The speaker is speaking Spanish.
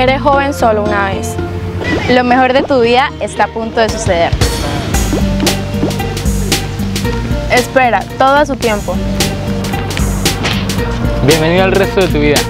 Eres joven solo una vez. Lo mejor de tu vida está a punto de suceder. Espera, todo a su tiempo. Bienvenido al resto de tu vida.